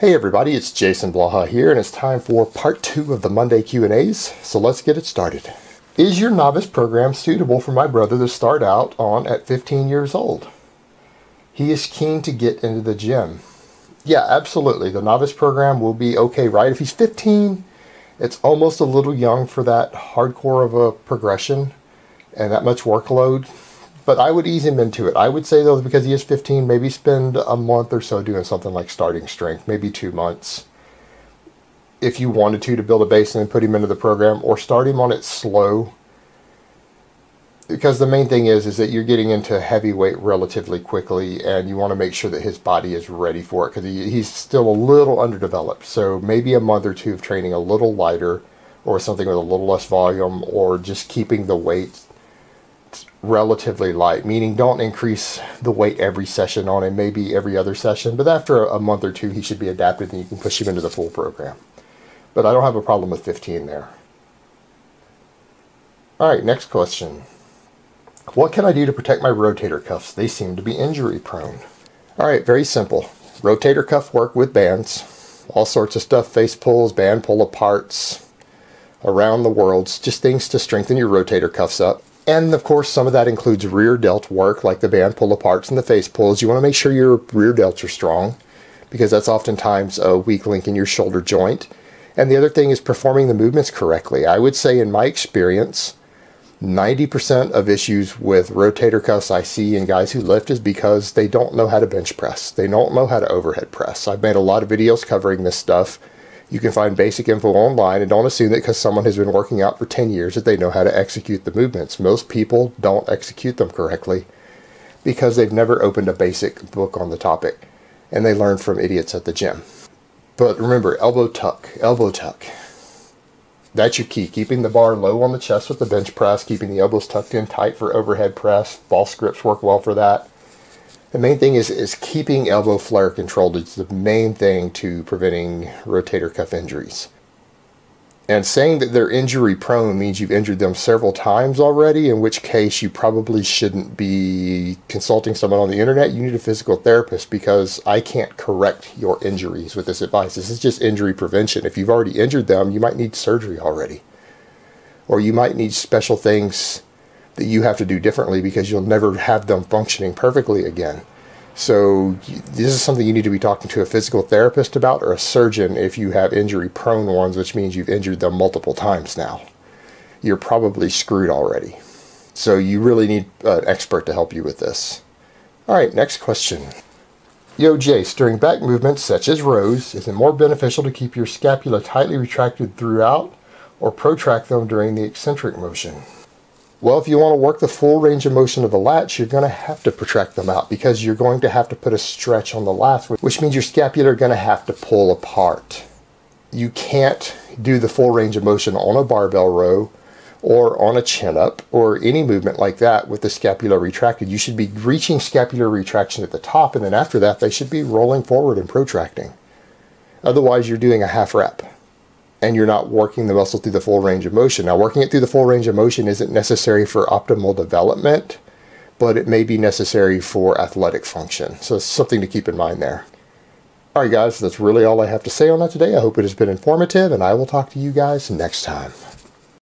Hey everybody, it's Jason Blaha here and it's time for part two of the Monday Q&As, so let's get it started. Is your novice program suitable for my brother to start out on at 15 years old? He is keen to get into the gym. Yeah, absolutely. The novice program will be okay, right? If he's 15, it's almost a little young for that hardcore of a progression and that much workload but I would ease him into it. I would say though, because he is 15, maybe spend a month or so doing something like starting strength, maybe two months. If you wanted to, to build a base and then put him into the program, or start him on it slow. Because the main thing is, is that you're getting into heavyweight relatively quickly, and you want to make sure that his body is ready for it because he, he's still a little underdeveloped. So maybe a month or two of training a little lighter, or something with a little less volume, or just keeping the weight relatively light, meaning don't increase the weight every session on him, maybe every other session, but after a month or two, he should be adapted and you can push him into the full program. But I don't have a problem with 15 there. All right, next question. What can I do to protect my rotator cuffs? They seem to be injury prone. All right, very simple. Rotator cuff work with bands, all sorts of stuff, face pulls, band pull aparts, around the world, just things to strengthen your rotator cuffs up. And of course, some of that includes rear delt work like the band pull aparts and the face pulls. You want to make sure your rear delts are strong because that's oftentimes a weak link in your shoulder joint. And the other thing is performing the movements correctly. I would say, in my experience, 90% of issues with rotator cuffs I see in guys who lift is because they don't know how to bench press. They don't know how to overhead press. I've made a lot of videos covering this stuff you can find basic info online and don't assume that because someone has been working out for 10 years that they know how to execute the movements. Most people don't execute them correctly because they've never opened a basic book on the topic and they learn from idiots at the gym. But remember, elbow tuck, elbow tuck. That's your key. Keeping the bar low on the chest with the bench press, keeping the elbows tucked in tight for overhead press. False grips work well for that. The main thing is, is keeping elbow flare controlled. It's the main thing to preventing rotator cuff injuries. And saying that they're injury prone means you've injured them several times already, in which case you probably shouldn't be consulting someone on the internet. You need a physical therapist because I can't correct your injuries with this advice. This is just injury prevention. If you've already injured them, you might need surgery already. Or you might need special things that you have to do differently because you'll never have them functioning perfectly again. So this is something you need to be talking to a physical therapist about or a surgeon if you have injury prone ones, which means you've injured them multiple times now. You're probably screwed already. So you really need an expert to help you with this. All right, next question. Yo, Jase, during back movements such as rows, is it more beneficial to keep your scapula tightly retracted throughout or protract them during the eccentric motion? Well, if you want to work the full range of motion of the lats, you're going to have to protract them out because you're going to have to put a stretch on the lats, which means your scapula are going to have to pull apart. You can't do the full range of motion on a barbell row or on a chin up or any movement like that with the scapula retracted. You should be reaching scapular retraction at the top, and then after that, they should be rolling forward and protracting. Otherwise, you're doing a half rep and you're not working the muscle through the full range of motion. Now, working it through the full range of motion isn't necessary for optimal development, but it may be necessary for athletic function. So it's something to keep in mind there. All right, guys, that's really all I have to say on that today. I hope it has been informative, and I will talk to you guys next time.